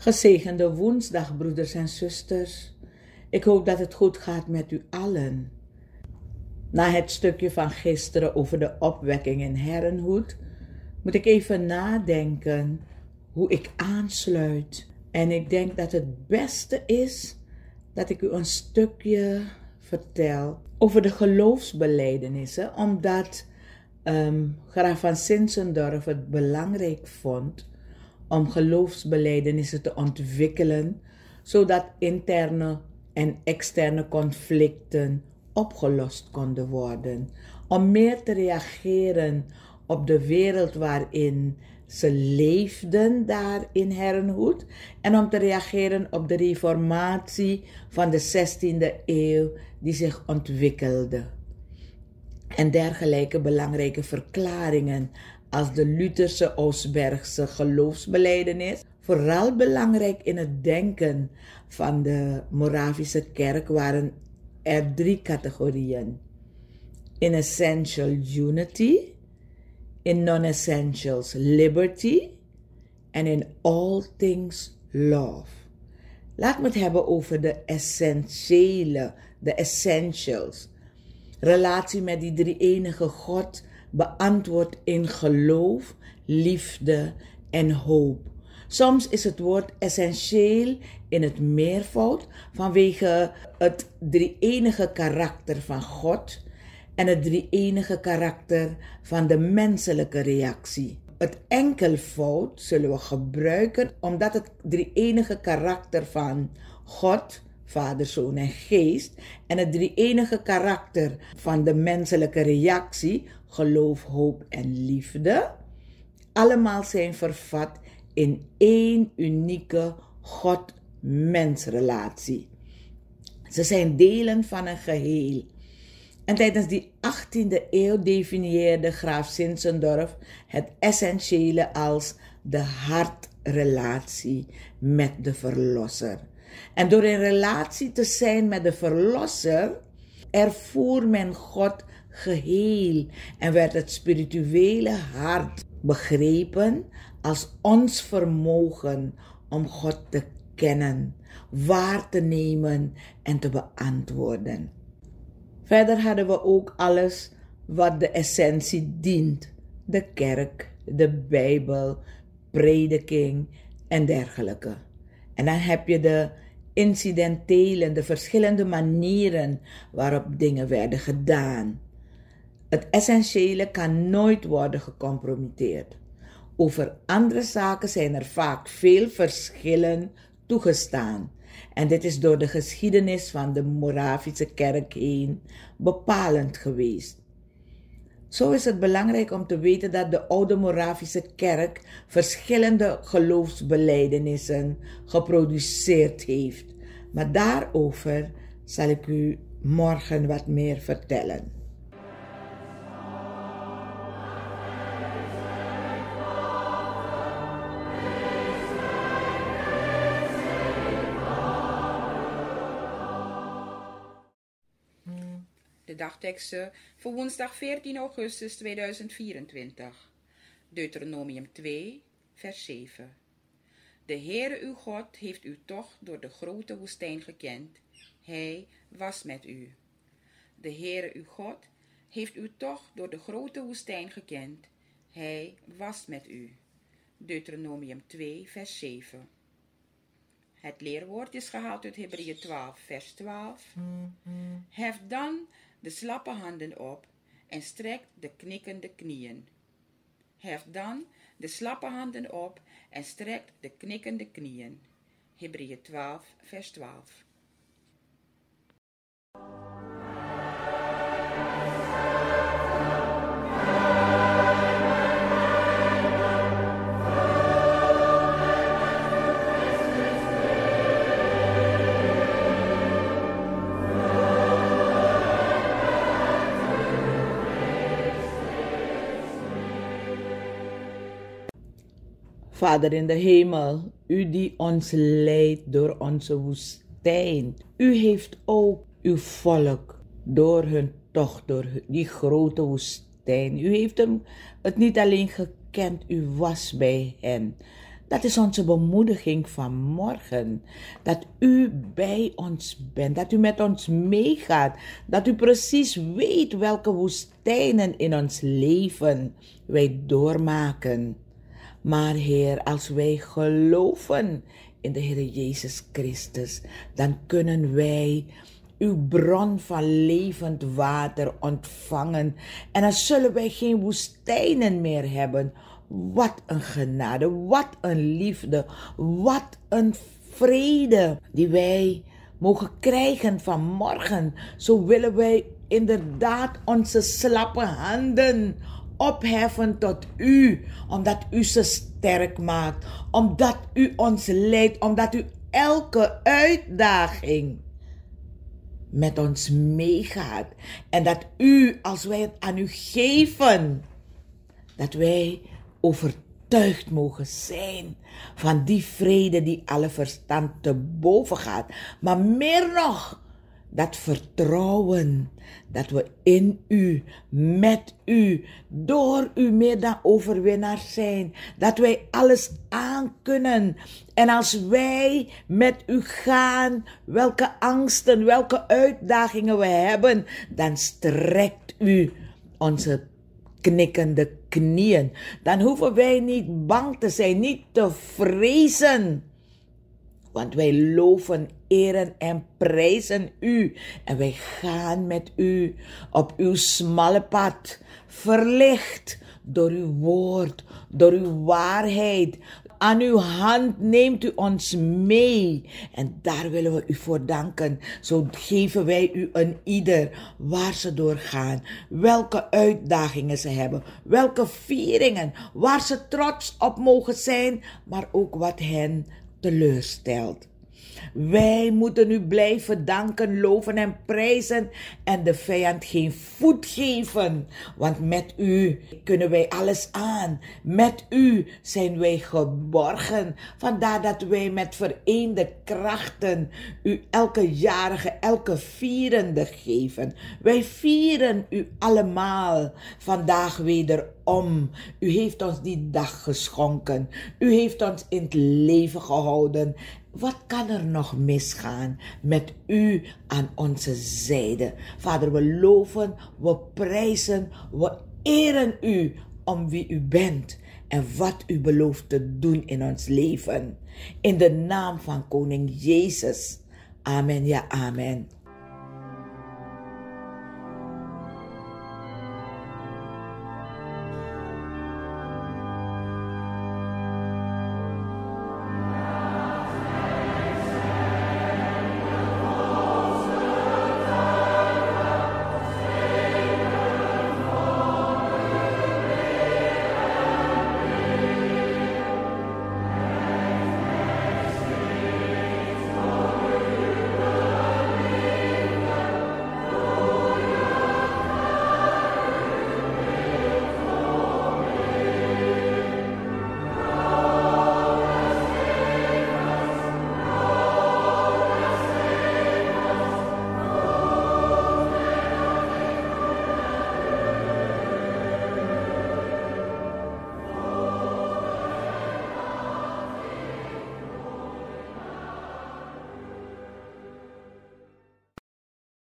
Gezegende woensdag, broeders en zusters. Ik hoop dat het goed gaat met u allen. Na het stukje van gisteren over de opwekking in Herrenhoed, moet ik even nadenken hoe ik aansluit. En ik denk dat het beste is dat ik u een stukje vertel over de geloofsbelijdenissen, omdat um, Graaf van Sinsendorf het belangrijk vond om geloofsbelijdenissen te ontwikkelen, zodat interne en externe conflicten opgelost konden worden. Om meer te reageren op de wereld waarin ze leefden daar in Herrenhoed en om te reageren op de reformatie van de 16e eeuw die zich ontwikkelde. En dergelijke belangrijke verklaringen als de Lutherse Oosbergse geloofsbeleidenis, vooral belangrijk in het denken van de Moravische kerk, waren er drie categorieën. In essential unity, in non-essentials liberty en in all things love. Laat me het hebben over de essentiële, de essentials. Relatie met die drie enige God beantwoord in geloof, liefde en hoop. Soms is het woord essentieel in het meervoud vanwege het drie-enige karakter van God en het drie-enige karakter van de menselijke reactie. Het enkelvoud zullen we gebruiken omdat het drie-enige karakter van God, Vader, Zoon en Geest en het drie-enige karakter van de menselijke reactie, geloof, hoop en liefde, allemaal zijn vervat in één unieke God-mensrelatie. Ze zijn delen van een geheel. En tijdens die 18e eeuw definieerde graaf Sinsendorf het essentiële als de hartrelatie met de Verlosser. En door in relatie te zijn met de Verlosser, ervoer men God geheel en werd het spirituele hart begrepen als ons vermogen om God te kennen, waar te nemen en te beantwoorden. Verder hadden we ook alles wat de essentie dient: de kerk, de Bijbel, prediking en dergelijke. En dan heb je de incidentele, de verschillende manieren waarop dingen werden gedaan. Het essentiële kan nooit worden gecompromitteerd. Over andere zaken zijn er vaak veel verschillen toegestaan. En dit is door de geschiedenis van de Moravische kerk heen bepalend geweest. Zo is het belangrijk om te weten dat de oude Moravische kerk verschillende geloofsbelijdenissen geproduceerd heeft. Maar daarover zal ik u morgen wat meer vertellen. Dagteksten voor woensdag 14 augustus 2024. Deuteronomium 2, vers 7. De Heere uw God heeft u toch door de grote woestijn gekend. Hij was met u. De Heere uw God heeft u toch door de grote woestijn gekend. Hij was met u. Deuteronomium 2, vers 7. Het leerwoord is gehaald uit Hebreeën 12, vers 12. Hef dan de slappe handen op en strekt de knikkende knieën. Hef dan de slappe handen op en strekt de knikkende knieën. Hebreeën 12, vers 12. Vader in de hemel, u die ons leidt door onze woestijn. U heeft ook uw volk door hun tocht, door die grote woestijn. U heeft hem het niet alleen gekend, u was bij hen. Dat is onze bemoediging van morgen. Dat u bij ons bent, dat u met ons meegaat, dat u precies weet welke woestijnen in ons leven wij doormaken. Maar Heer, als wij geloven in de Heer Jezus Christus, dan kunnen wij uw bron van levend water ontvangen. En dan zullen wij geen woestijnen meer hebben. Wat een genade, wat een liefde, wat een vrede die wij mogen krijgen vanmorgen. Zo willen wij inderdaad onze slappe handen opheffen tot u, omdat u ze sterk maakt, omdat u ons leidt, omdat u elke uitdaging met ons meegaat. En dat u, als wij het aan u geven, dat wij overtuigd mogen zijn van die vrede die alle verstand te boven gaat. Maar meer nog, dat vertrouwen dat we in u, met u, door u meer dan overwinnaars zijn. Dat wij alles aan kunnen. En als wij met u gaan, welke angsten, welke uitdagingen we hebben, dan strekt u onze knikkende knieën. Dan hoeven wij niet bang te zijn, niet te vrezen. Want wij loven, eren en prijzen u. En wij gaan met u op uw smalle pad. Verlicht door uw woord, door uw waarheid. Aan uw hand neemt u ons mee. En daar willen we u voor danken. Zo geven wij u een ieder waar ze doorgaan. Welke uitdagingen ze hebben. Welke vieringen. Waar ze trots op mogen zijn. Maar ook wat hen teleurstelt. Wij moeten u blijven danken, loven en prijzen en de vijand geen voet geven. Want met u kunnen wij alles aan. Met u zijn wij geborgen. Vandaar dat wij met vereende krachten u elke jarige, elke vierende geven. Wij vieren u allemaal vandaag wederom. U heeft ons die dag geschonken. U heeft ons in het leven gehouden. Wat kan er nog misgaan met u aan onze zijde? Vader, we loven, we prijzen, we eren u om wie u bent en wat u belooft te doen in ons leven. In de naam van Koning Jezus. Amen, ja, amen.